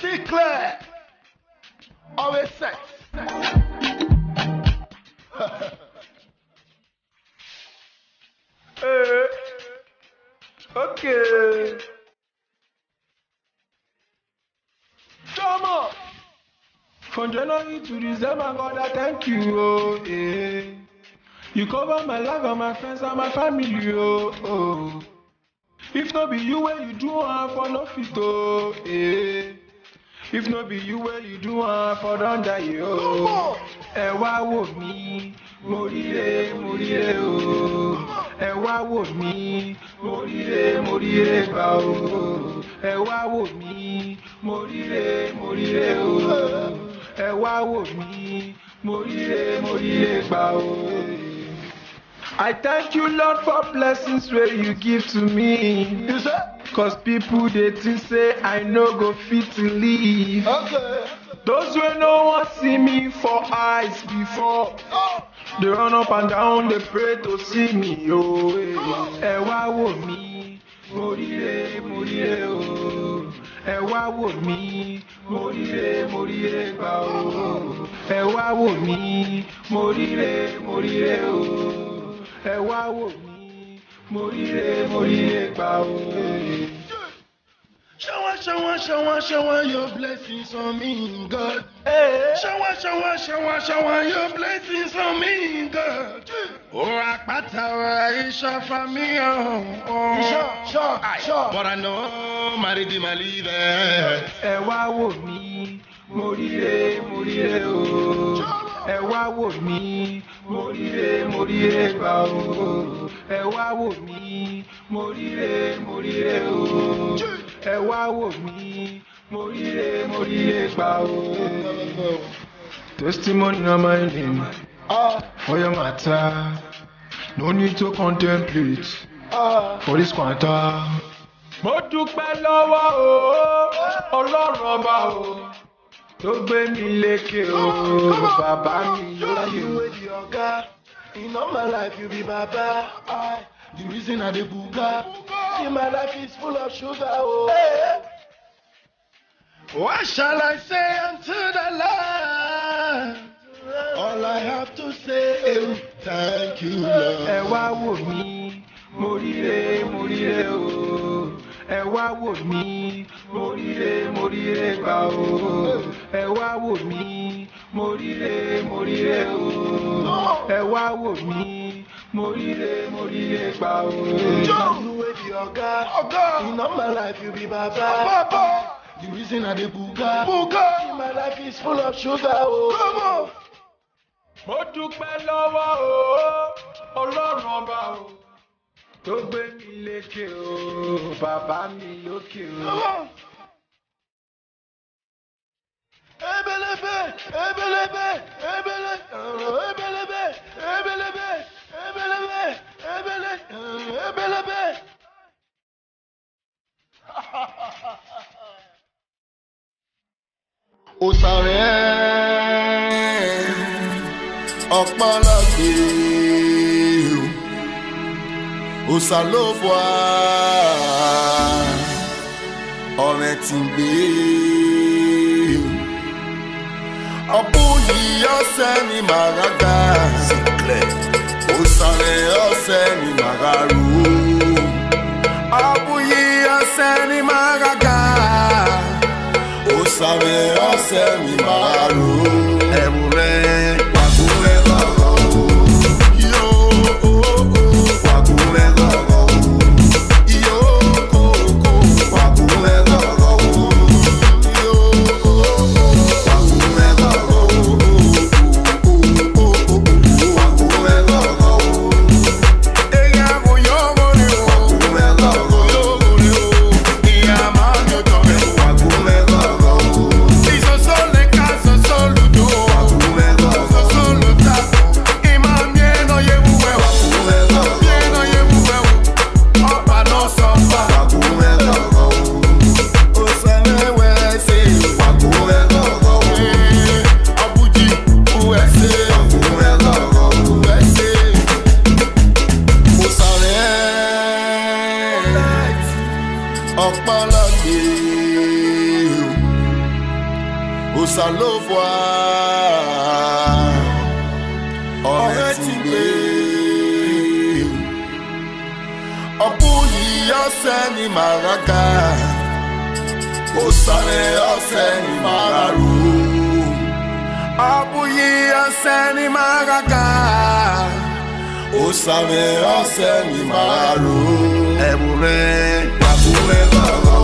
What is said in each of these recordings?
See clear. Always sex. hey. Eh, okay. Come on. From January to December, God, I thank you. Oh, yeah. You cover my life and my friends and my family. Oh, oh. If not be you, when you do, I for no fit. Oh, yeah if no be you wey you do am for don die o ẹ wá wò mí mo ríre mo ríre o ẹ wá wò mí mo ríre mo ríre gbà o ẹ wá wò mí mo ríre mo ríre o ẹ wá wò mí mo ríre mo ríre gbà o. I thank you, Lord, for blessings where you give to me. You say? cause people dey think say i no go fit leave. those wey no wan see me for eyes before dey run up and down dey pray to see me o ẹ wá wò mí mo ríre mo ríre o ẹ wá wò mí mo ríre mo ríre gbà o ẹ wá wò mí mo ríre mo ẹ wá wò mí mo ríre mo ríre pa òye. Shower, shower, shower, shower your blessings on me, God. Shower, shower, shower, shower your blessings on me, God. Ora pata ora isha famia. Isha, sure, sure. But I know my redeemer live. Ẹ wá wò mí, mo ríre, mo ríre o ẹ wá wò mí mo ríre mo ríre gbà o ẹ wá wò mí mo ríre mo ríre o ẹ wá wò mí mo ríre mo ríre gbà o. testimony na my name for your matter no need to contemplate for this quarter. mo dúpẹ́ lọ́wọ́ o ọlọ́run ọba o tó gbé mi lékè o oh, bàbá mi lókè. In all my life you be baba, the reason I dey buga. See my life is full of sugar, oh. Hey. Eh. What shall I say unto the Lord? All I have to say is thank you, Lord. Ẹ wá wò mí, mo ríre, mo ríre o. Ẹ wá wò mí, mo ríre, mo ríre gbà o. Eh ẹ wá wò mí mo ríre mo ríre o ẹ wá wò mí mo ríre mo ríre pa o. jọ́ọ̀sù wey be ọ̀gá ọ̀gá in all my life you be baba. baba. the reason i dey buga. buga. my life is full of sugar o. Oh. come on. mo dúpẹ́ lọ́wọ́ o ọlọ́run ọba o tó gbé mi lékè o bàbá mi lókè o. ebelebe ebelebe ebele ebelebe ebelebe ebelebe ebele ebelebe. òsàrẹ́ ọ̀pọ̀lọpọ̀ òsà ló bọ̀ ọ̀rẹ́ tìǹgbẹ́ ọbụghị ọsẹ ni màá ga òsàlẹ̀ ọsẹ ni màá rú ọbụghị ọsẹ ni màá ga òsàlẹ̀ ọsẹ ni màá rú ẹ̀wù rẹ̀ pàgọ́ feel òsàlófòà ọ̀rẹ́ ti gbé ọ̀pọ̀ yìí ọ̀sẹ̀ ni màrákà òsàlẹ̀ ọ̀sẹ̀ ni màràrú ọ̀pọ̀ yìí ọ̀sẹ̀ ni màrákà òsàlẹ̀ ọ̀sẹ̀ ni màràrú ẹ̀wù rẹ̀. Wàhùn rẹ̀ bàbá.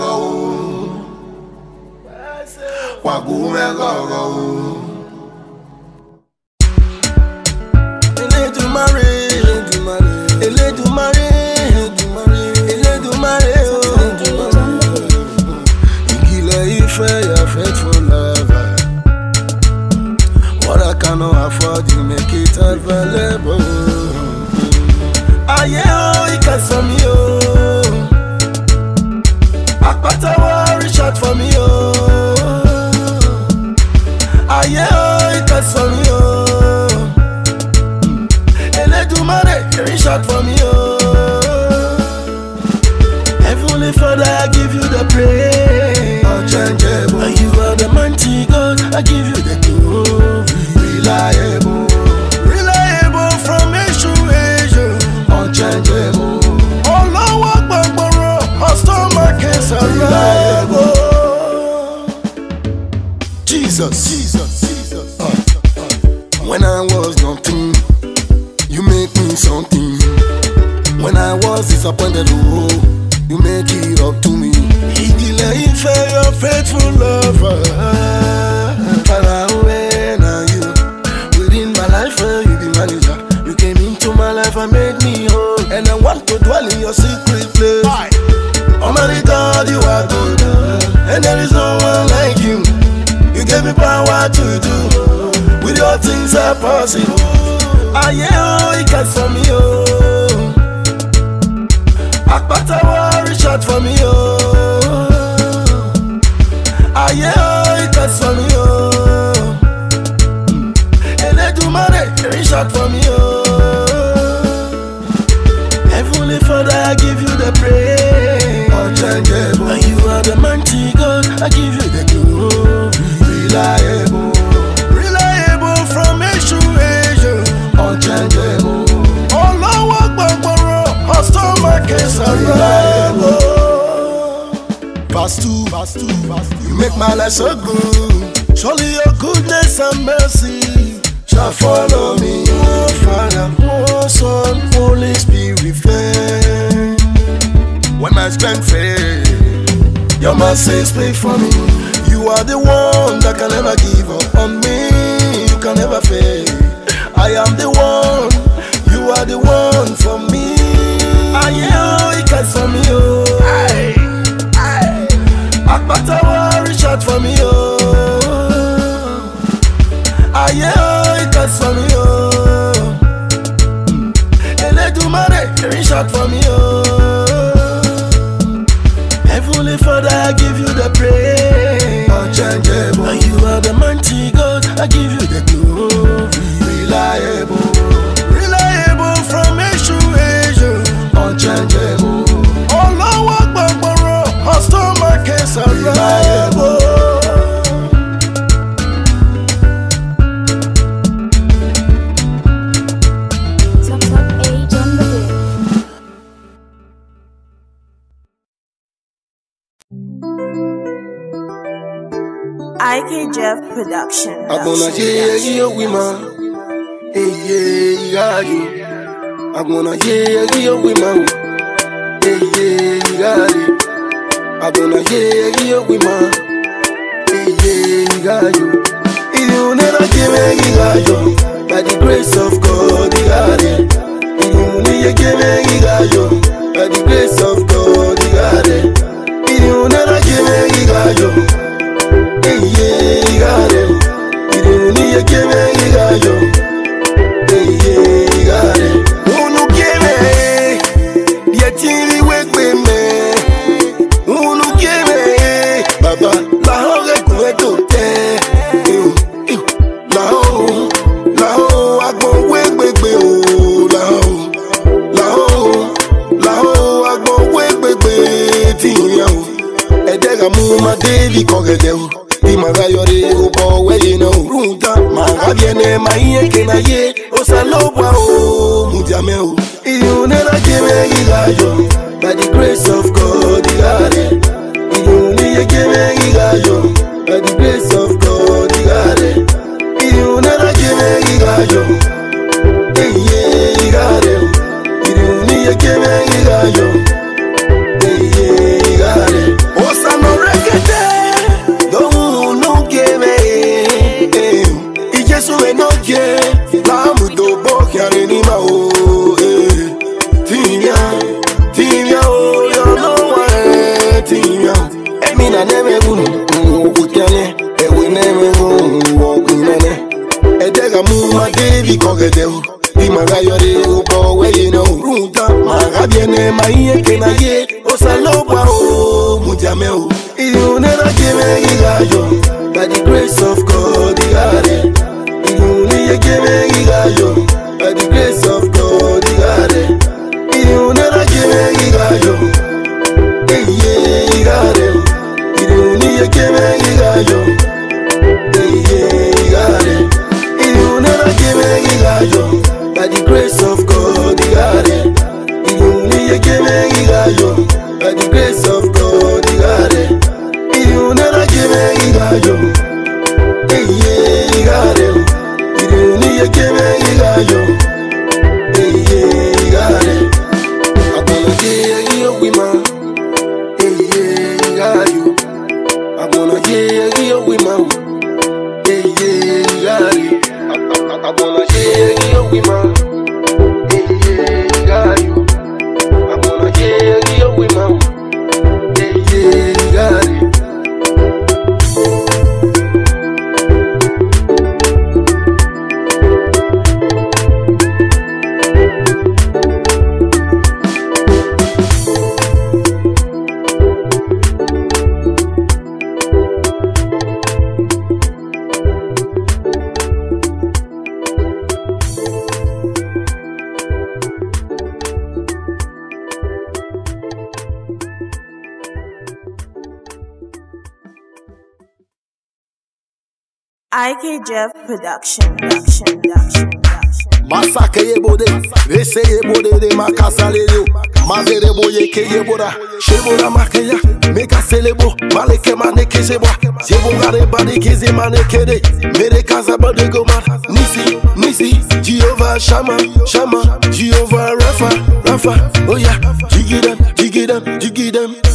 gọgọwụ kwagbu ume gọgọwụ Elédùmarè Elédùmarè Elédùmarè ìkìlẹ̀ ìfẹ́ your faithful lover what I cannot afford you make it available ayé o ìkẹsàn mi o. water a worry shot for me, oh. Ah, yeah, oh, it cuts for me, oh. Eledumare, you reach shot for me, oh. Heavenly Father, I give you the praise. Unchangeable. You are the mighty God, I give you Jesus. Jesus. Jesus. Uh, uh, uh. When I was nothing, you make me something. When I was disappointed, oh, you make it up to me. He delay for your faithful lover. mọ́sí ayé o ìkẹsàn mi o àpáta wọ reach out for me o ayé o ìkẹsàn mi o Elédùmarè reach out for me o. Oh. Oh, oh. Heavenly Father, I give you the praise. And you are the mighty God, I give you. make my life so good. Surely your goodness and mercy shall follow me, oh Father, oh Son, Holy Spirit, When my strength fails, your mercy speak for me. You are the one that can never give up on me. You can never fail. I am the one. You are the one for me. I am. It comes from you. Oh. Aye. Aye cut for me, oh. Ah, yeah, oh, it cuts for me, oh. Eledumare, reach out for me, oh. Heavenly Father, I give you the praise. Unchangeable. You are the mighty God, I give you IK Jeff Production. Agbona ṣe eré òwe mọ, èyí ìráàyè. Agbona ṣe eré òwe mọ, èyí ìráàyè. Agbona ṣe eré òwe mọ, èyí ìráàyè. Ìlú náírà ṣe mẹ́rin ìráyọ̀, by the grace of God ìráàyè. Ìlú níye by the grace of God ìráyè. Ìlú náírà ṣe mẹ́rin ìráyọ̀. yekebe yigayo eye yigare unu baba laho rekure e to te laho laho agbon wegbegbe o laho laho laho agbon wegbegbe tiyan o ẹdẹra mu ma débi kọrẹdẹ o. Mami magayore upo weye na urunga Magabiene maiye kena ye osalobwa o Mujame o Iyo nera keme ilayo By the grace of God ilare Iyo niye keme ilayo By the grace of God ilare Iyo nera keme ilayo Eye ilare Iyo niye keme ilayo got it. If you never give me, you got yo. Hey, yeah, IK Jeff Production. production, production, production. Masaka yebode, ese yebode de makasalero. bo, boye ke yebora, shebora makeya. Meka selebo, maleke maneke shebwa. Zebongare bari kizi manekere. Mere kaza go gomar. Nisi, nisi, Jehovah Shama, Shama, Jehovah Rafa, Rafa. Oh yeah, jiggy them, jiggy them, jiggy them.